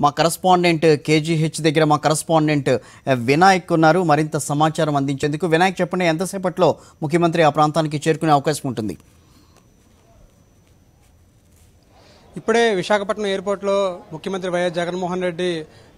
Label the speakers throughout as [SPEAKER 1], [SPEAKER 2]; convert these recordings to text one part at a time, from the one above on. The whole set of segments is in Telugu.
[SPEAKER 1] మా కరస్పాండెంట్ కేజీహెచ్ దగ్గర మా కరస్పాండెంట్ వినాయక్ ఉన్నారు. మరింత సమాచారం అందించేందుకు వినాయక్ చెప్పండి. ఎంతసేపట్లో ముఖ్యమంత్రి ఆ ప్రాంతానికి చేరుకునే అవకాశం ఉంటుంది?
[SPEAKER 2] ఇప్పుడే విశాఖపట్నం ఎయిర్పోర్ట్లో ముఖ్యమంత్రి వైఎస్ జగన్మోహన్ రెడ్డి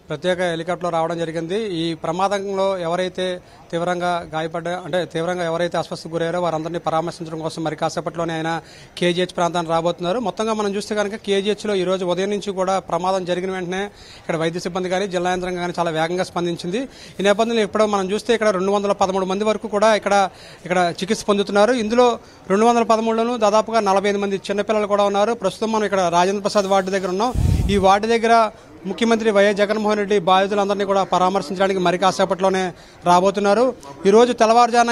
[SPEAKER 2] ప్రత్యేక హెలికాప్టర్లో రావడం జరిగింది. ఈ ప్రమాదంలో ఎవరైతే తీవ్రంగా గాయపడ్డా అంటే తీవ్రంగా ఎవరైతే అస్వస్థకు గురయ్యారో వారందరినీ పరామర్శించడం కోసం మరి కాసేపట్లోనే ఆయన కేజీహెచ్ ప్రాంతానికి రాబోతున్నారు. మొత్తంగా మనం చూస్తే కనుక కేజీహెచ్లో ఈ రోజు ఉదయం నుంచి కూడా ప్రమాదం జరిగిన వెంటనే ఇక్కడ వైద్య సిబ్బంది కానీ జిల్లా యంత్రాంగం కానీ చాలా వేగంగా స్పందించింది. ఈ నేపథ్యంలో ఇప్పుడు మనం చూస్తే ఇక్కడ రెండు వందల పదమూడు మంది వరకు కూడా ఇక్కడ ఇక్కడ చికిత్స పొందుతున్నారు. ఇందులో రెండు వందల పదమూడులోనూ దాదాపుగా నలభై ఐదు మంది చిన్నపిల్లలు కూడా ఉన్నారు. ప్రస్తుతం మనం ఇక్కడ రాజేంద్ర ప్రసాద్ వార్డు దగ్గర ఉన్నాం. ఈ వార్డు దగ్గర ముఖ్యమంత్రి వైఎస్ జగన్మోహన్ రెడ్డి బాధితులందరినీ కూడా పరామర్శించడానికి మరి కాసేపట్లోనే రాబోతున్నారు. ఈ రోజు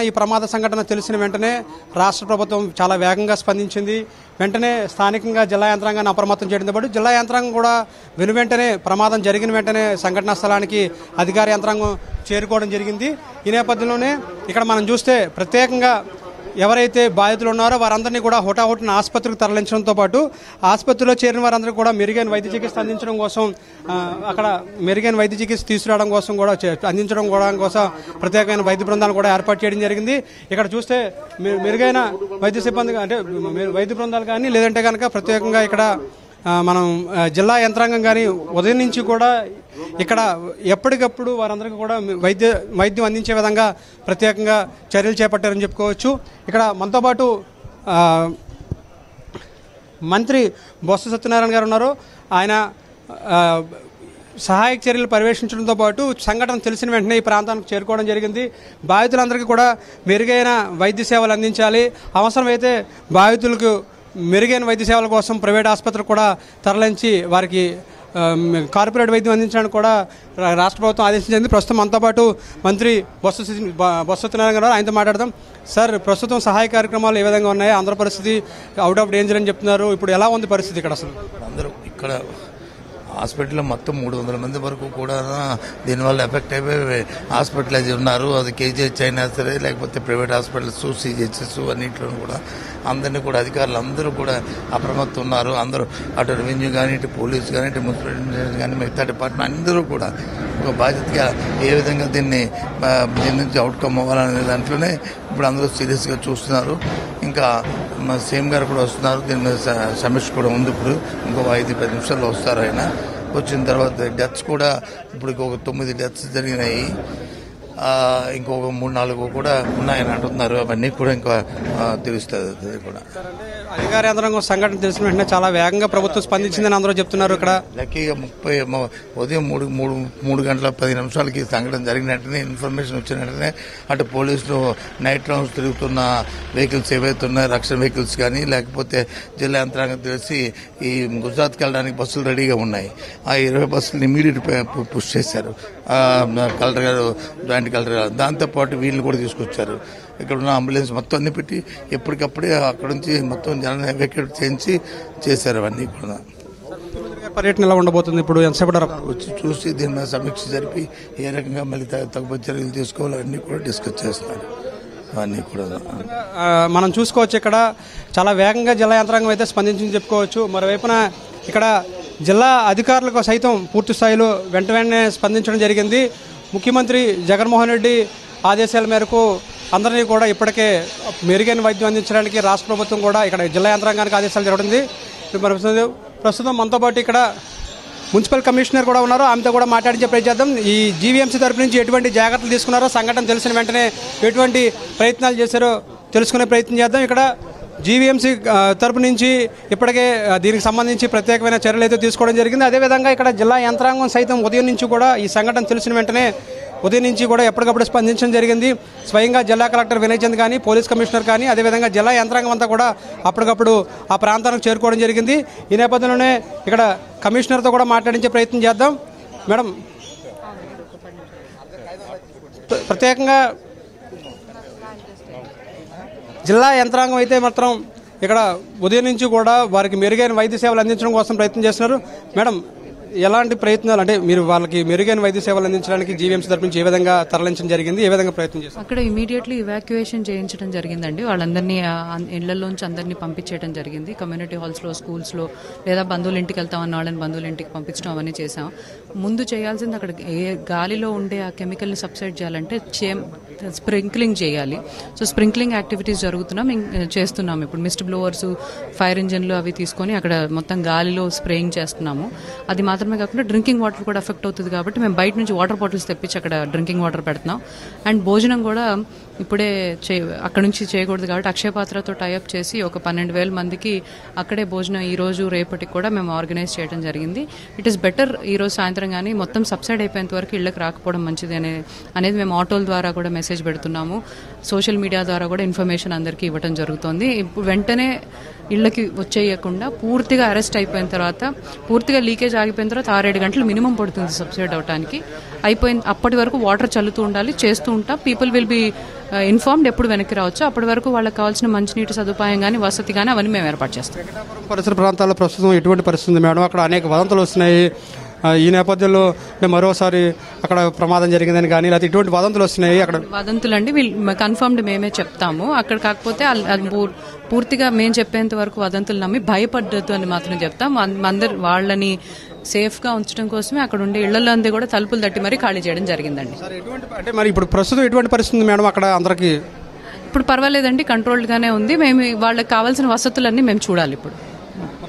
[SPEAKER 2] ఈ ప్రమాద సంఘటన తెలిసిన వెంటనే రాష్ట్ర ప్రభుత్వం చాలా వేగంగా స్పందించింది. వెంటనే స్థానికంగా జిల్లా యంత్రాంగాన్ని అప్రమత్తం చేయడంతో పాటు జిల్లా యంత్రాంగం కూడా వెను వెంటనే ప్రమాదం జరిగిన వెంటనే సంఘటనా స్థలానికి అధికార యంత్రాంగం చేరుకోవడం జరిగింది. ఈ నేపథ్యంలోనే ఇక్కడ మనం చూస్తే ప్రత్యేకంగా ఎవరైతే బాధితులు ఉన్నారో వారందరినీ కూడా హుటాహుటిన ఆసుపత్రికి తరలించడంతో పాటు ఆసుపత్రిలో చేరిన వారందరికీ కూడా మెరుగైన వైద్య చికిత్స అందించడం కోసం అక్కడ మెరుగైన వైద్య చికిత్స తీసుకురావడం కోసం కూడా అందించడం కూడా కోసం ప్రత్యేకమైన వైద్య బృందాలు కూడా ఏర్పాటు చేయడం జరిగింది. ఇక్కడ చూస్తే మెరుగైన వైద్య సిబ్బంది అంటే వైద్య బృందాలు కానీ లేదంటే కనుక ప్రత్యేకంగా ఇక్కడ మనం జిల్లా యంత్రాంగం కానీ ఉదయం నుంచి కూడా ఇక్కడ ఎప్పటికప్పుడు వారందరికీ కూడా వైద్య వైద్యం అందించే విధంగా ప్రత్యేకంగా చర్యలు చేపట్టారని చెప్పుకోవచ్చు. ఇక్కడ మనతో పాటు మంత్రి బొత్స సత్యనారాయణ గారు ఉన్నారు. ఆయన సహాయక చర్యలు పర్యవేక్షించడంతో పాటు సంఘటన తెలిసిన వెంటనే ఈ ప్రాంతానికి చేరుకోవడం జరిగింది. బాధితులందరికీ కూడా మెరుగైన వైద్య సేవలు అందించాలి. అవసరమైతే బాధితులకు మెరుగైన వైద్య సేవల కోసం ప్రైవేట్ ఆసుపత్రికి కూడా తరలించి వారికి కార్పొరేట్ వైద్యం అందించడానికి కూడా రాష్ట్ర ప్రభుత్వం ఆదేశించింది. ప్రస్తుతం మనతో పాటు మంత్రి బొత్స బొత్స సత్యనారాయణ గారు ఆయనతో మాట్లాడదాం. సార్ ప్రస్తుతం సహాయ కార్యక్రమాలు ఏ విధంగా ఉన్నాయి? ఆంధ్ర పరిస్థితి అవుట్ ఆఫ్ డేంజర్ అని చెప్తున్నారు. ఇప్పుడు ఎలా ఉంది పరిస్థితి ఇక్కడ అసలు?
[SPEAKER 3] అందరూ ఇక్కడ హాస్పిటల్లో మొత్తం మూడు వందల మంది వరకు కూడా దీనివల్ల ఎఫెక్ట్ అయిపోయి హాస్పిటలైజ్ ఉన్నారు. అది కేజీహెచ్ అయినా సరే లేకపోతే ప్రైవేట్ హాస్పిటల్స్ సిజిహెచ్ఎస్ అన్నింటిలో కూడా అందరినీ కూడా అధికారులు అందరూ కూడా అప్రమత్తం ఉన్నారు అందరూ అటు రెవెన్యూ కానీ ఇటు పోలీస్ కానీ ఇటు మున్సిపల్ కానీ మిగతా డిపార్ట్మెంట్ అందరూ కూడా ఒక బాధ్యతగా ఏ విధంగా దీన్ని దీని నుంచి అవుట్కమ్ అవ్వాలనే దాంట్లోనే ఇప్పుడు అందరూ సీరియస్గా చూస్తున్నారు. ఇంకా మా సీఎం గారు కూడా వస్తున్నారు. దీని మీద సమీక్ష కూడా ఉంది ఇప్పుడు. ఇంకో ఐదు పది నిమిషాల్లో వస్తారు ఆయన. వచ్చిన తర్వాత డెత్స్ కూడా ఇప్పుడు ఒక తొమ్మిది డెత్స్ జరిగినాయి. ఇంకొక మూడు నాలుగు కూడా ఉన్నాయని అంటున్నారు. అవన్నీ కూడా ఇంకా తెలుస్తుంది కూడా.
[SPEAKER 2] అధికార యంత్రాంగం సంఘటన తెలిసిన వెంటనే చాలా వేగంగా ప్రభుత్వం స్పందించిందని అందరూ చెప్తున్నారు ఇక్కడ.
[SPEAKER 3] లక్కీగా ముప్పై ఉదయం మూడు మూడు మూడు గంటల పది నిమిషాలకి ఈ సంఘటన జరిగిన వెంటనే ఇన్ఫర్మేషన్ వచ్చిన వెంటనే అటు పోలీసులు నైట్ రౌండ్స్ తిరుగుతున్న వెహికల్స్ ఏవైతే ఉన్నాయో రక్షణ వెహికల్స్ కానీ లేకపోతే జిల్లా యంత్రాంగం తెలిసి ఈ గుజరాత్కి వెళ్ళడానికి బస్సులు రెడీగా ఉన్నాయి. ఆ ఇరవై బస్సులు ఇమీడియట్ పుష్ చేశారు. కలెక్టర్ గారు జాయింట్ కలెక్టర్ గారు. దాంతోపాటు వీళ్ళు కూడా తీసుకొచ్చారు. ఇక్కడ ఉన్న అంబులెన్స్ మొత్తం అన్ని పెట్టి ఎప్పటికప్పుడే అక్కడ నుంచి మొత్తం జనాన్ని ఎవాక్యుయేట్ చేయించి చేశారు అవన్నీ కూడా.
[SPEAKER 2] పర్యటన ఎలా ఉండబోతుంది ఇప్పుడు? ఎంతసేపు
[SPEAKER 3] వచ్చి చూసి దీని మీద సమీక్ష జరిపి ఏ రకంగా మళ్ళీ తగ- తగు చర్యలు తీసుకోవాలో అన్నీ కూడా డిస్కస్ చేస్తున్నారు. అవన్నీ కూడా.
[SPEAKER 2] మనం చూసుకోవచ్చు ఇక్కడ. చాలా వేగంగా జిల్లా యంత్రాంగం అయితే స్పందించింది చెప్పుకోవచ్చు. మరోవైపున ఇక్కడ జిల్లా అధికారులకు సైతం పూర్తి స్థాయిలో వెంట వెంటనే స్పందించడం జరిగింది. ముఖ్యమంత్రి జగన్మోహన్ రెడ్డి ఆదేశాల మేరకు అందరినీ కూడా ఇప్పటికే మెరుగైన వైద్యం అందించడానికి రాష్ట్ర ప్రభుత్వం కూడా ఇక్కడ జిల్లా యంత్రాంగానికి ఆదేశాలు జరుగుతుంది ప్రస్తుతం- ప్రస్తుతం మనతో పాటు ఇక్కడ మున్సిపల్ కమిషనర్ కూడా ఉన్నారు. ఆమెతో కూడా మాట్లాడించే ప్రయత్నం చేద్దాం. ఈ జీవీఎంసీ తరపు నుంచి ఎటువంటి జాగ్రత్తలు తీసుకున్నారో సంఘటన తెలిసిన వెంటనే ఎటువంటి ప్రయత్నాలు చేశారో తెలుసుకునే ప్రయత్నం చేద్దాం. ఇక్కడ జీవీఎంసీ తరపు నుంచి ఇప్పటికే దీనికి సంబంధించి ప్రత్యేకమైన చర్యలు అయితే తీసుకోవడం జరిగింది. అదేవిధంగా ఇక్కడ జిల్లా యంత్రాంగం సైతం ఉదయం నుంచి కూడా ఈ సంఘటన తెలిసిన వెంటనే ఉదయం నుంచి కూడా ఎప్పటికప్పుడు స్పందించడం జరిగింది. స్వయంగా జిల్లా కలెక్టర్ వినయ్ చంద్ కానీ పోలీస్ కమిషనర్ కానీ అదేవిధంగా జిల్లా యంత్రాంగం అంతా కూడా అప్పటికప్పుడు ఆ ప్రాంతానికి చేరుకోవడం జరిగింది. ఈ నేపథ్యంలోనే ఇక్కడ కమిషనర్తో కూడా మాట్లాడించే ప్రయత్నం చేద్దాం. మేడం ప్రత్యేకంగా జిల్లా యంత్రాంగం అయితే మాత్రం ఇక్కడ ఉదయం నుంచి కూడా వారికి మెరుగైన వైద్య సేవలు అందించడం కోసం ప్రయత్నం చేస్తున్నారు. మేడం ఎలాంటి ప్రయత్నాలు అంటే మీరు వాళ్ళకి మెరుగైన వైద్య సేవలు అందించడానికి జీవీఎంసీ తరపు నుంచి ఏ విధంగా తరలించడం జరిగింది? ఏ విధంగా ప్రయత్నం చేస్తారు
[SPEAKER 4] అక్కడ ఇమీడియట్లీ ఇవాక్యుయేషన్ చేయించడం జరిగిందండి. వాళ్ళందరినీ ఇళ్ళలోంచి అందరినీ పంపించేయడం జరిగింది. కమ్యూనిటీ హాల్స్లో స్కూల్స్లో లేదా బంధువుల ఇంటికి వెళ్తామన్న వాళ్ళని బంధువుల ఇంటికి పంపించడం అవన్నీ చేసాం ముందు చేయాల్సింది అక్కడ ఏ గాలిలో ఉండే ఆ కెమికల్ని సబ్సైడ్ చేయాలంటే స్ప్రింక్లింగ్ చేయాలి. సో స్ప్రింక్లింగ్ యాక్టివిటీస్ జరుగుతున్నాం మేము చేస్తున్నాం. ఇప్పుడు మిస్ట్ బ్లోవర్స్ ఫైర్ ఇంజన్లు అవి తీసుకొని అక్కడ మొత్తం గాలిలో స్ప్రేయింగ్ చేస్తున్నాము. అది మాత్రమే కాకుండా డ్రింకింగ్ వాటర్ కూడా ఎఫెక్ట్ అవుతుంది కాబట్టి మేము బయట నుంచి వాటర్ బాటిల్స్ తెప్పించి అక్కడ డ్రింకింగ్ వాటర్ పెడుతున్నాం. అండ్ భోజనం కూడా ఇప్పుడే చే అక్కడ నుంచి చేయకూడదు కాబట్టి అక్షయ పాత్రతో టైఅప్ చేసి ఒక పన్నెండు వేల మందికి అక్కడే భోజనం ఈ రోజు రేపటికి కూడా మేము ఆర్గనైజ్ చేయడం జరిగింది. ఇట్ ఈస్ బెటర్ ఈ రోజు సాయంత్రం కానీ మొత్తం సబ్సైడ్ అయిపోయేంత వరకు ఇళ్ళకి రాకపోవడం మంచిది అనే అనేది మేము ఆటోల ద్వారా కూడా మెసేజ్ పెడుతున్నాము. సోషల్ మీడియా ద్వారా కూడా ఇన్ఫర్మేషన్ అందరికీ ఇవ్వడం జరుగుతుంది. ఇప్పుడు వెంటనే ఇళ్ళకి వచ్చేయకుండా పూర్తిగా అరెస్ట్ అయిపోయిన తర్వాత పూర్తిగా లీకేజ్ ఆగిపోయిన తర్వాత ఆరేడు గంటలు మినిమం పడుతుంది సబ్సైడ్ అవడానికి అయిపోయిన అప్పటి వరకు వాటర్ చల్లుతూ ఉండాలి చేస్తూ ఉంటాం. పీపుల్ విల్ బి ఇన్ఫార్మ్డ్ ఎప్పుడు వెనక్కి రావచ్చు. అప్పటి వరకు వాళ్ళకి కావాల్సిన మంచినీటి సదుపాయం కానీ వసతి కానీ అవన్నీ మేము ఏర్పాటు చేస్తాం.
[SPEAKER 2] పరిసర ప్రాంతాల్లో ప్రస్తుతం ఎటువంటి పరిస్థితి మేడం అక్కడ అనేక వదంతులు వస్తున్నాయి. ఈ నేపథ్యంలో మరోసారి అక్కడ ప్రమాదం జరిగిందని కానీ లేకపోతే ఇటువంటి వదంతులు వస్తున్నాయి అక్కడ.
[SPEAKER 4] వదంతులు అండి కన్ఫర్మ్డ్ మేమే చెప్తాము. అక్కడ కాకపోతే పూర్తిగా మేము చెప్పేంత వరకు వదంతులు నమ్మి భయపడ్డద్దు అని మాత్రం చెప్తాం. అందరు వాళ్ళని సేఫ్గా ఉంచడం కోసమే అక్కడ ఉండే ఇళ్ళలో అందే కూడా తలుపులు తట్టి మరీ ఖాళీ చేయడం జరిగిందండి.
[SPEAKER 2] అంటే మరి ఇప్పుడు ప్రస్తుతం ఎటువంటి పరిస్థితి మేడం అక్కడ అందరికీ?
[SPEAKER 4] ఇప్పుడు పర్వాలేదండి కంట్రోల్డ్ గానే ఉంది. మేము వాళ్ళకి కావాల్సిన వసతులన్నీ మేము చూడాలి ఇప్పుడు.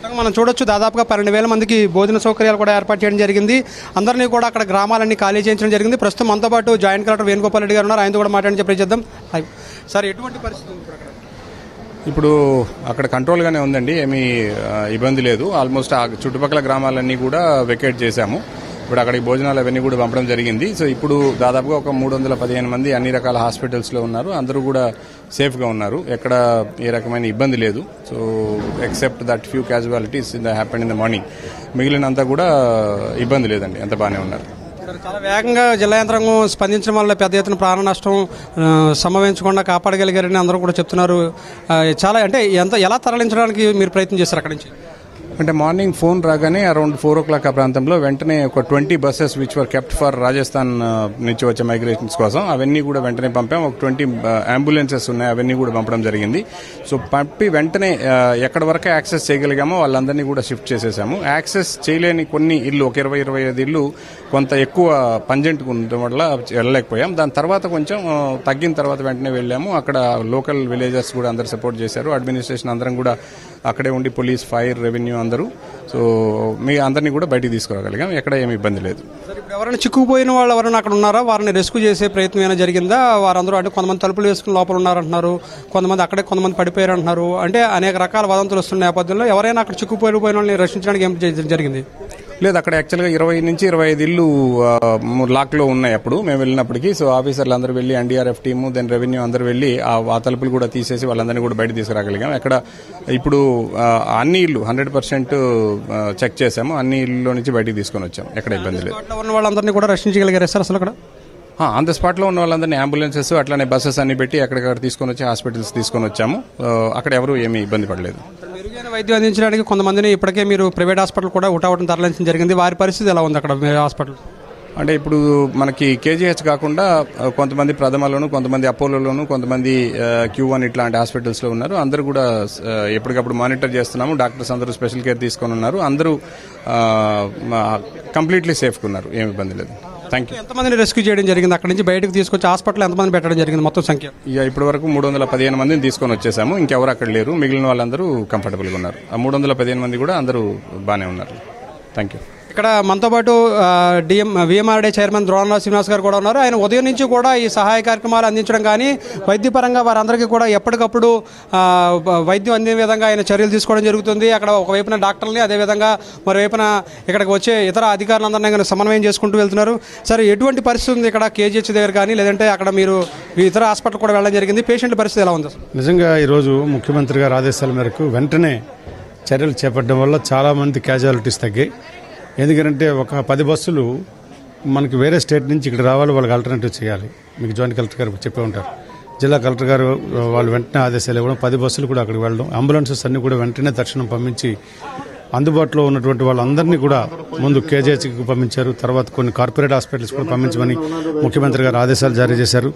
[SPEAKER 2] మొత్తంగా మనం చూడొచ్చు దాదాపుగా పన్నెండు వేల మందికి భోజన సౌకర్యాలు కూడా ఏర్పాటు చేయడం జరిగింది. అందరినీ కూడా అక్కడ గ్రామాలన్నీ ఖాళీ చేయించడం జరిగింది. ప్రస్తుతం మనతో పాటు జాయింట్ కలెక్టర్ వేణుగోపాల్ రెడ్డి గారు ఉన్నారు. ఆయనతో కూడా మాట్లాడి చెప్పి చేద్దాం. సార్ ఎటువంటి పరిస్థితి ఇప్పుడు అక్కడ?
[SPEAKER 5] కంట్రోల్గానే ఉందండి. ఏమీ ఇబ్బంది లేదు. ఆల్మోస్ట్ ఆ చుట్టుపక్కల గ్రామాలన్నీ కూడా వెకేట్ చేశాము. ఇప్పుడు అక్కడికి భోజనాలు అవన్నీ కూడా పంపడం జరిగింది. సో ఇప్పుడు దాదాపుగా ఒక మూడు వందల పదిహేను మంది అన్ని రకాల హాస్పిటల్స్లో ఉన్నారు. అందరూ కూడా సేఫ్గా ఉన్నారు. ఎక్కడ ఏ రకమైన ఇబ్బంది లేదు. So except that few casualties in the happen in the morning మిగిలినంతా కూడా ఇబ్బంది లేదండి. అంత బాగానే ఉన్నారు.
[SPEAKER 2] చాలా వేగంగా జిల్లా యంత్రాంగం స్పందించడం వల్ల పెద్ద ఎత్తున ప్రాణ నష్టం సంభవించకుండా కాపాడగలిగారని అందరూ కూడా చెప్తున్నారు. చాలా అంటే ఎంత ఎలా తరలించడానికి మీరు ప్రయత్నం చేశారు అక్కడి నుంచి?
[SPEAKER 5] అంటే మార్నింగ్ ఫోన్ రాగానే అరౌండ్ ఫోర్ ఓ క్లాక్ ఆ ప్రాంతంలో వెంటనే ఒక twenty buses which were kept for Rajasthan నుంచి వచ్చే మైగ్రేషన్స్ కోసం అవన్నీ కూడా వెంటనే పంపాం. ఒక ట్వంటీ అంబులెన్సెస్ ఉన్నాయి అవన్నీ కూడా పంపడం జరిగింది. సో పంపి వెంటనే ఎక్కడ వరకు యాక్సెస్ చేయగలిగామో వాళ్ళందరినీ కూడా షిఫ్ట్ చేసేసాము. యాక్సెస్ చేయలేని కొన్ని ఇల్లు ఒక ఇరవై ఇరవై ఐదు ఇల్లు కొంత ఎక్కువ పంజెంట్ ఉండడం వల్ల వెళ్ళలేకపోయాం. దాని తర్వాత కొంచెం తగ్గిన తర్వాత వెంటనే వెళ్ళాము. అక్కడ లోకల్ విలేజెస్ కూడా అందరు సపోర్ట్ చేశారు. అడ్మినిస్ట్రేషన్ అందరం కూడా అక్కడే ఉండి పోలీస్ ఫైర్ రెవెన్యూ అందరూ. సో మీ అందరినీ కూడా బయటికి తీసుకురాగలిగాం. ఎక్కడ ఏమి ఇబ్బంది లేదు.
[SPEAKER 2] ఇప్పుడు ఎవరైనా చిక్కుకుపోయిన వాళ్ళు ఎవరైనా అక్కడ ఉన్నారా? వారిని రెస్క్యూ చేసే ప్రయత్నం ఏమైనా జరిగిందా? వారందరూ అంటే కొంతమంది తలుపులు వేసుకుని లోపల ఉన్నారంటున్నారు. కొంతమంది అక్కడే కొంతమంది పడిపోయారు అంటున్నారు అంటే అనేక రకాల వదంతులు వస్తున్న నేపథ్యంలో ఎవరైనా అక్కడ చిక్కుపోయిన పోయిన వాళ్ళని రక్షించడానికి ఏం జరిగింది?
[SPEAKER 5] లేదు అక్కడ యాక్చువల్గా ఇరవై నుంచి ఇరవై ఐదు ఇల్లు లాక్లో ఉన్నాయి అప్పుడు. మేము వెళ్ళినప్పటికీ సో ఆఫీసర్లు అందరూ వెళ్ళి ఎన్డీఆర్ఎఫ్ టీము దెన్ రెవెన్యూ అందరూ వెళ్ళి ఆ తలుపులు కూడా తీసేసి వాళ్ళందరినీ కూడా బయట తీసుకురాగలిగాం. అక్కడ ఇప్పుడు అన్ని ఇల్లు హండ్రెడ్ పర్సెంట్ చెక్ చేసాము అన్ని ఇల్లు నుంచి బయటికి తీసుకొని వచ్చాం. ఎక్కడ ఇబ్బంది లేదు.
[SPEAKER 2] ఉన్న వాళ్ళందరినీ కూడా రక్షించగలిగారు సార్ అసలు అక్కడ?
[SPEAKER 5] ఆన్ ద స్పాట్లో ఉన్న వాళ్ళందరినీ అంబులెన్సెస్ అట్లానే బస్సెస్ అన్ని పెట్టి ఎక్కడికక్కడ తీసుకొని వచ్చి హాస్పిటల్స్ తీసుకొని వచ్చాము. అక్కడ ఎవరు ఏమీ ఇబ్బంది పడలేదు.
[SPEAKER 2] వైద్యం అందించడానికి కొంతమందిని ఇప్పటికే మీరు ప్రైవేట్ హాస్పిటల్ కూడా ఉటావటం తరలించడం జరిగింది. వారి పరిస్థితి ఎలా ఉంది అక్కడ హాస్పిటల్?
[SPEAKER 5] అంటే ఇప్పుడు మనకి కేజీహెచ్ కాకుండా కొంతమంది ప్రథమలోను కొంతమంది అపోలోలోను కొంతమంది క్యూ వన్ ఇట్లాంటి హాస్పిటల్స్లో ఉన్నారు. అందరూ కూడా ఎప్పటికప్పుడు మానిటర్ చేస్తున్నాము. డాక్టర్స్ అందరూ స్పెషల్ కేర్ తీసుకొని ఉన్నారు. అందరూ కంప్లీట్లీ సేఫ్గా ఉన్నారు. ఏమి ఇబ్బంది లేదు. థ్యాంక్ యూ
[SPEAKER 2] ఎంతమందిని రెస్క్యూ చేయడం జరిగింది? అక్కడ నుంచి బయటకు తీసుకొచ్చి హాస్పిటల్ ఎంతమంది పెట్టడం జరిగింది? మొత్తం సంఖ్య.
[SPEAKER 5] ఇక ఇప్పటి వరకు మూడు వందల పదిహేను మందిని తీసుకొని వచ్చేసాము. ఇంకెవరు అక్కడ లేరు. మిగిలిన వాళ్ళందరూ కంఫర్టబుల్గా ఉన్నారు. ఆ మూడు వందల పదిహేను మంది కూడా అందరూ బాగానే ఉన్నారు. థ్యాంక్ యూ
[SPEAKER 2] ఇక్కడ మనతో పాటు DM VMRDA chairman Dronarao Srinivas గారు కూడా ఉన్నారు. ఆయన ఉదయం నుంచి కూడా ఈ సహాయ కార్యక్రమాలు అందించడం కానీ వైద్యపరంగా వారందరికీ కూడా ఎప్పటికప్పుడు వైద్యం అందే విధంగా ఆయన చర్యలు తీసుకోవడం జరుగుతుంది. అక్కడ ఒకవైపున డాక్టర్ని అదేవిధంగా మరోవైపున ఇక్కడికి వచ్చే ఇతర అధికారులందరినీ ఆయన సమన్వయం చేసుకుంటూ వెళ్తున్నారు. సరే ఎటువంటి పరిస్థితి ఉంది ఇక్కడ కేజీహెచ్ దగ్గర కానీ లేదంటే అక్కడ మీరు ఇతర హాస్పిటల్ కూడా వెళ్ళడం జరిగింది. పేషెంట్ పరిస్థితి ఎలా ఉంది
[SPEAKER 6] నిజంగా ఈరోజు ముఖ్యమంత్రి గారి ఆదేశాల మేరకు వెంటనే చర్యలు చేపట్టడం వల్ల చాలామంది క్యాజువాలిటీస్ తగ్గాయి. ఎందుకంటే ఒక పది బస్సులు మనకి వేరే స్టేట్ నుంచి ఇక్కడ రావాలి వాళ్ళకి ఆల్టర్నేటివ్ చేయాలి. మీకు జాయింట్ కలెక్టర్ గారు చెప్పే ఉంటారు. జిల్లా కలెక్టర్ గారు వాళ్ళు వెంటనే ఆదేశాలు ఇవ్వడం పది బస్సులు కూడా అక్కడికి వెళ్ళడం అంబులెన్సెస్ అన్ని కూడా వెంటనే తక్షణం పంపించి అందుబాటులో ఉన్నటువంటి వాళ్ళందరినీ కూడా ముందు కేజీహెచ్కి పంపించారు. తర్వాత కొన్ని కార్పొరేట్ హాస్పిటల్స్ కూడా పంపించమని ముఖ్యమంత్రి గారు ఆదేశాలు జారీ చేశారు.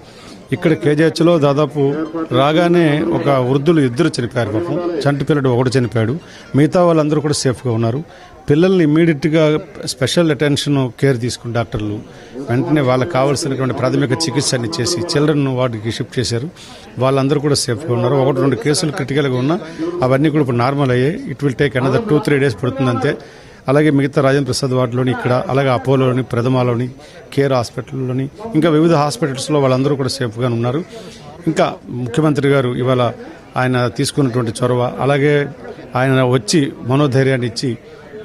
[SPEAKER 6] ఇక్కడ కేజీహెచ్లో దాదాపు రాగానే ఒక వృద్ధులు ఇద్దరు చనిపోయారు పాపం. చంటి పిల్లడు ఒకటి చనిపోయాడు. మిగతా వాళ్ళందరూ కూడా సేఫ్గా ఉన్నారు. పిల్లల్ని ఇమ్మీడియట్గా స్పెషల్ అటెన్షన్ కేర్ తీసుకుని డాక్టర్లు వెంటనే వాళ్ళకి కావాల్సినటువంటి ప్రాథమిక చికిత్స చేసి చిల్డ్రన్ వాటికి షిఫ్ట్ చేశారు. వాళ్ళందరూ కూడా సేఫ్గా ఉన్నారు. ఒకటి రెండు కేసులు క్రిటికల్గా ఉన్నా అవన్నీ కూడా ఇప్పుడు నార్మల్ అయ్యాయి. It will take another two three days పడుతుంది అంతే. అలాగే మిగతా రాజేంద్ర ప్రసాద్ వార్డులోని ఇక్కడ అలాగే అపోలోని ప్రథమాలోని కేర్ హాస్పిటల్లోని ఇంకా వివిధ హాస్పిటల్స్లో వాళ్ళందరూ కూడా సేఫ్గా ఉన్నారు. ఇంకా ముఖ్యమంత్రి గారు ఇవాళ ఆయన తీసుకున్నటువంటి చొరవ అలాగే ఆయన వచ్చి మనోధైర్యాన్ని ఇచ్చి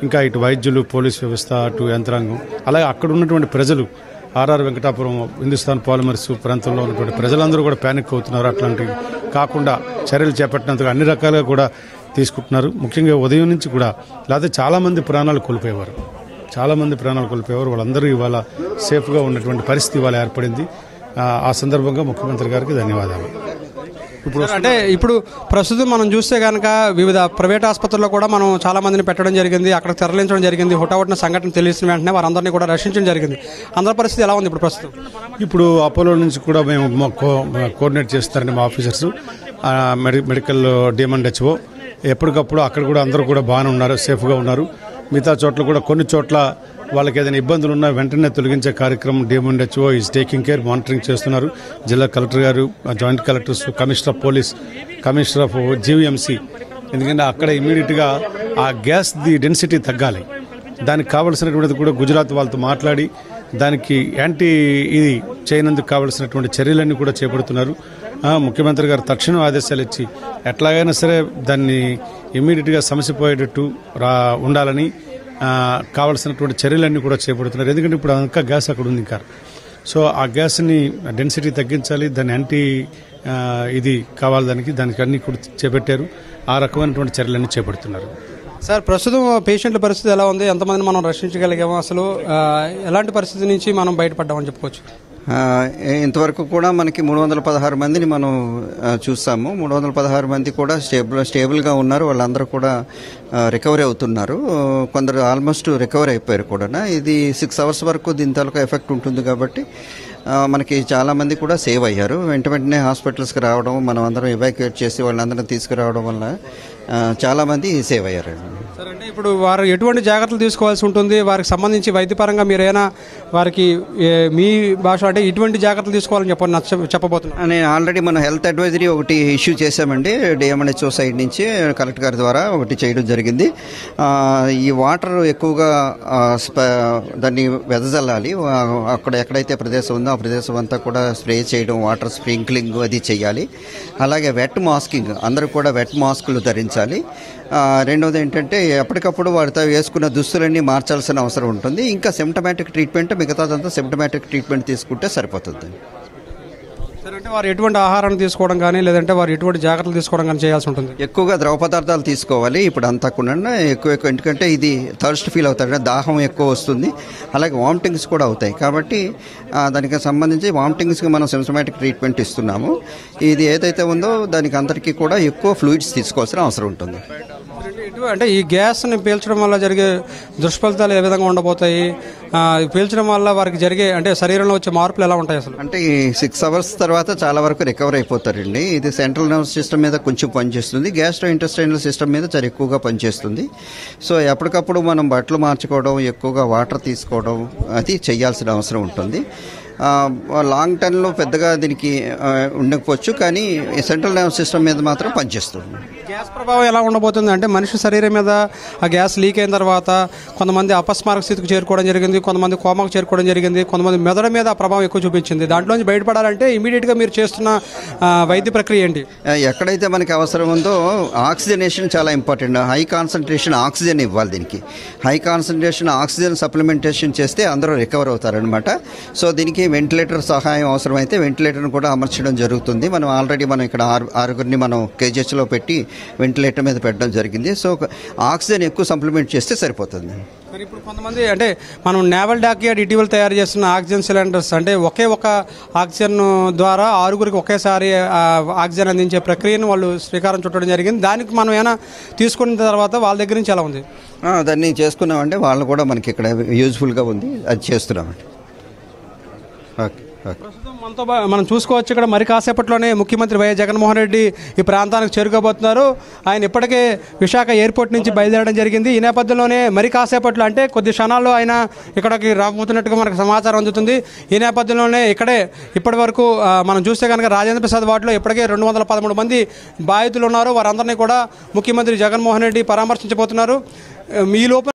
[SPEAKER 6] ఇంకా ఇటు వైద్యులు పోలీస్ వ్యవస్థ అటు యంత్రాంగం అలాగే అక్కడ ఉన్నటువంటి ప్రజలు ఆర్ఆర్ వెంకటాపురం హిందుస్థాన్ పాలిమర్స్ ప్రాంతంలో ఉన్నటువంటి ప్రజలందరూ కూడా ప్యానిక్ అవుతున్నారు. అట్లాంటివి కాకుండా చర్యలు చేపట్టినందుకు అన్ని రకాలుగా కూడా తీసుకుంటున్నారు. ముఖ్యంగా ఉదయం నుంచి కూడా లేకపోతే చాలామంది ప్రాణాలు కోల్పోయేవారు. చాలామంది ప్రాణాలు కోల్పోయేవారు. వాళ్ళందరూ ఇవాళ సేఫ్గా ఉన్నటువంటి పరిస్థితి ఇవాళ ఏర్పడింది. ఆ, ఆ సందర్భంగా ముఖ్యమంత్రి గారికి ధన్యవాదాలు.
[SPEAKER 2] ఇప్పుడు అంటే ఇప్పుడు ప్రస్తుతం మనం చూస్తే కనుక వివిధ ప్రైవేట్ ఆసుపత్రుల్లో కూడా మనం చాలా మందిని పెట్టడం జరిగింది అక్కడ తరలించడం జరిగింది హుటాహుటిన సంఘటన తెలిసిన వెంటనే వారందరినీ కూడా రక్షించడం జరిగింది. అందరి పరిస్థితి ఎలా ఉంది ఇప్పుడు ప్రస్తుతం?
[SPEAKER 6] ఇప్పుడు అపోలో నుంచి కూడా మేము కోఆర్డినేట్ చేస్తారండి మా ఆఫీసర్స్ మెడికల్ డిఎంఎండ్ హెచ్ఓ. ఎప్పటికప్పుడు అక్కడ కూడా అందరూ కూడా బాగానే ఉన్నారు సేఫ్గా ఉన్నారు. మిగతా చోట్ల కూడా కొన్ని చోట్ల వాళ్ళకి ఏదైనా ఇబ్బందులు ఉన్నా వెంటనే తొలగించే కార్యక్రమం డిఎంఎండ్ ఈజ్ టేకింగ్ కేర్ మానిటరింగ్ చేస్తున్నారు. జిల్లా కలెక్టర్ గారు joint collectors commissioner of police commissioner of GVMC ఎందుకంటే అక్కడ ఇమీడియట్గా ఆ గ్యాస్ ది డెన్సిటీ తగ్గాలి. దానికి కావలసినటువంటిది కూడా గుజరాత్ వాళ్ళతో మాట్లాడి దానికి యాంటీ ఇది చేయనందుకు కావలసినటువంటి చర్యలన్నీ కూడా చేపడుతున్నారు. ముఖ్యమంత్రి గారు తక్షణం ఆదేశాలు ఇచ్చి ఎట్లాగైనా సరే దాన్ని ఇమీడియట్గా సమస్య పోయేటట్టు రా ఉండాలని కావలసినటువంటి చర్యలన్నీ కూడా చేపడుతున్నారు. ఎందుకంటే ఇప్పుడు ఇంకా గ్యాస్ అక్కడ ఉంది ఇంకా. సో ఆ గ్యాస్ని డెన్సిటీ తగ్గించాలి దాని యాంటీ ఇది కావాలి దానికి దానికి అన్ని కూడా చేపట్టారు. ఆ రకమైనటువంటి చర్యలన్నీ చేపడుతున్నారు.
[SPEAKER 2] సార్ ప్రస్తుతం పేషెంట్ల పరిస్థితి ఎలా ఉంది? ఎంతమందిని మనం రక్షించగలిగాము అసలు? ఎలాంటి పరిస్థితి నుంచి మనం బయటపడ్డామని చెప్పుకోవచ్చు?
[SPEAKER 7] ఇంతవరకు కూడా మనకి మూడు వందల పదహారు మందిని మనం చూస్తాము. చూసాము మూడు వందల పదహారు మంది కూడా స్టేబుల్ స్టేబుల్గా ఉన్నారు. వాళ్ళందరూ కూడా రికవరీ అవుతున్నారు. కొందరు ఆల్మోస్ట్ రికవరీ అయిపోయారు కూడా ఇది సిక్స్ అవర్స్ వరకు దీని తాలూకా ఎఫెక్ట్ ఉంటుంది కాబట్టి మనకి చాలా మంది కూడా సేవ్ అయ్యారు. వెంట వెంటనే హాస్పిటల్స్కి రావడం మనం అందరం ఎవాక్యుయేట్ చేసి వాళ్ళందరం తీసుకురావడం వల్ల ఆ, చాలా మంది సేవ్ అయ్యారు
[SPEAKER 2] సార్ అంటే ఇప్పుడు వారు ఎటువంటి జాగ్రత్తలు తీసుకోవాల్సి ఉంటుంది? వారికి సంబంధించి వైద్యపరంగా మీరైనా? వారికి మీ భాష అంటే ఇటువంటి జాగ్రత్తలు తీసుకోవాలని నచ్చ చెప్పబోతున్నాను
[SPEAKER 7] నేను ఆల్రెడీ మనం హెల్త్ అడ్వైజరీ ఒకటి ఇష్యూ చేశామండి. డిఎంఎన్హెచ్ఓ సైడ్ నుంచి కలెక్టర్ గారి ద్వారా ఒకటి చేయడం జరిగింది. ఈ వాటర్ ఎక్కువగా దాన్ని వెదజల్లాలి. అక్కడ ఎక్కడైతే ప్రదేశం ఉందో ఆ ప్రదేశం అంతా కూడా స్ప్రే చేయడం వాటర్ స్ప్రింక్లింగ్ అది చేయాలి. అలాగే వెట్ మాస్కింగ్ అందరూ కూడా వెట్ మాస్కులు ధరించాలి ఆ, రెండవది ఏంటంటే ఎప్పటికప్పుడు వారితో వేసుకున్న దుస్తులన్నీ మార్చాల్సిన అవసరం ఉంటుంది. ఇంకా సిమ్టమాటిక్ ట్రీట్మెంట్ మిగతాదంతా సిమ్టమాటిక్ ట్రీట్మెంట్ తీసుకుంటే సరిపోతుంది.
[SPEAKER 2] అంటే వారు ఎటువంటి ఆహారాన్ని తీసుకోవడం కానీ లేదంటే వారు ఎటువంటి జాగ్రత్తలు తీసుకోవడం కానీ చేయాల్సి ఉంటుంది?
[SPEAKER 7] ఎక్కువగా ద్రవ పదార్థాలు తీసుకోవాలి. ఇప్పుడు అంతా కూడా ఎక్కువ ఎక్కువ ఎందుకంటే ఇది థర్స్ట్ ఫీల్ అవుతాడు దాహం ఎక్కువ వస్తుంది. అలాగే వామిటింగ్స్ కూడా అవుతాయి. కాబట్టి దానికి సంబంధించి వామిటింగ్స్కి మనం సిమ్సమాటిక్ ట్రీట్మెంట్ ఇస్తున్నాము. ఇది ఏదైతే ఉందో దానికి అందరికీ కూడా ఎక్కువ ఫ్లూయిడ్స్ తీసుకోవాల్సిన అవసరం ఉంటుంది.
[SPEAKER 2] అంటే ఈ గ్యాస్ని పీల్చడం వల్ల జరిగే దుష్ఫలితాలు ఏ విధంగా ఉండబోతాయి? పీల్చడం వల్ల వారికి జరిగే అంటే శరీరంలో వచ్చే మార్పులు ఎలా ఉంటాయి అసలు?
[SPEAKER 7] అంటే ఈ సిక్స్ అవర్స్ తర్వాత చాలా వరకు రికవర్ అయిపోతారండి. ఇది సెంట్రల్ నర్వస్ సిస్టమ్ మీద కొంచెం పనిచేస్తుంది. గ్యాస్ట్రో ఇంటెస్టైనల్ సిస్టమ్ మీద చాలా ఎక్కువగా పనిచేస్తుంది. సో ఎప్పటికప్పుడు మనం బట్టలు మార్చుకోవడం ఎక్కువగా వాటర్ తీసుకోవడం అది చేయాల్సిన అవసరం ఉంటుంది. లాంగ్ టర్మ్లో పెద్దగా దీనికి ఉండకపోవచ్చు. కానీ సెంట్రల్ నర్వస్ సిస్టమ్ మీద మాత్రం పనిచేస్తుంది.
[SPEAKER 2] గ్యాస్ ప్రభావం ఎలా ఉండబోతుంది అంటే మనిషి శరీరం మీద ఆ గ్యాస్ లీక్ అయిన తర్వాత కొంతమంది అపస్మారక స్థితికి చేరుకోవడం జరిగింది కొంతమంది కోమాకు చేరుకోవడం జరిగింది కొంతమంది మెదడు మీద ఆ ప్రభావం ఎక్కువ చూపించింది. దాంట్లోంచి బయటపడాలంటే ఇమీడియట్గా మీరు చేస్తున్న వైద్య ప్రక్రియ ఏంటి?
[SPEAKER 7] ఎక్కడైతే మనకి అవసరం ఉందో ఆక్సిజనేషన్ చాలా ఇంపార్టెంట్. హై కాన్సన్ట్రేషన్ ఆక్సిజన్ ఇవ్వాలి దీనికి. హై కాన్సన్ట్రేషన్ ఆక్సిజన్ సప్లిమెంటేషన్ చేస్తే అందరూ రికవర్ అవుతారనమాట సో దీనికి వెంటిలేటర్ సహాయం అవసరమైతే వెంటిలేటర్ను కూడా అమర్చడం జరుగుతుంది. మనం ఆల్రెడీ మనం ఇక్కడ ఆరు ఆరుగురిని మనం కేజీహెచ్లో పెట్టి వెంటిలేటర్ మీద పెట్టడం జరిగింది. సో ఆక్సిజన్ ఎక్కువ సప్లిమెంట్ చేస్తే సరిపోతుంది.
[SPEAKER 2] మరి ఇప్పుడు కొంతమంది అంటే మనం నేవల్ డాక్యార్డ్ ఇటీవల తయారు చేస్తున్న ఆక్సిజన్ సిలిండర్స్ అంటే ఒకే ఒక ఆక్సిజన్ ద్వారా ఆరుగురికి ఒకేసారి ఆక్సిజన్ అందించే ప్రక్రియను వాళ్ళు శ్రీకారం చుట్టడం జరిగింది. దానికి మనం ఏమైనా తీసుకున్న తర్వాత వాళ్ళ దగ్గర నుంచి ఎలా ఉంది?
[SPEAKER 7] దాన్ని చేసుకున్నామంటే వాళ్ళు కూడా మనకి ఇక్కడ యూజ్ఫుల్గా ఉంది. అది చేస్తున్నామండి. ఓకే.
[SPEAKER 2] ప్రస్తుతం మనతో మనం చూసుకోవచ్చు ఇక్కడ మరి కాసేపట్లోనే ముఖ్యమంత్రి వైఎస్ జగన్మోహన్ రెడ్డి ఈ ప్రాంతానికి చేరుకోబోతున్నారు. ఆయన ఇప్పటికే విశాఖ ఎయిర్పోర్ట్ నుంచి బయలుదేరడం జరిగింది. ఈ నేపథ్యంలోనే మరి కాసేపట్లో అంటే కొద్ది క్షణాల్లో ఆయన ఇక్కడికి రాబోతున్నట్టుగా మనకు సమాచారం అందుతుంది. ఈ నేపథ్యంలోనే ఇక్కడే ఇప్పటి వరకు మనం చూస్తే కనుక రాజేంద్ర ప్రసాద్ వార్డులో ఇప్పటికే రెండు వందల పదమూడు మంది బాధితులు ఉన్నారు. వారందరినీ కూడా ముఖ్యమంత్రి జగన్మోహన్ రెడ్డి పరామర్శించబోతున్నారు. ఈ లోపు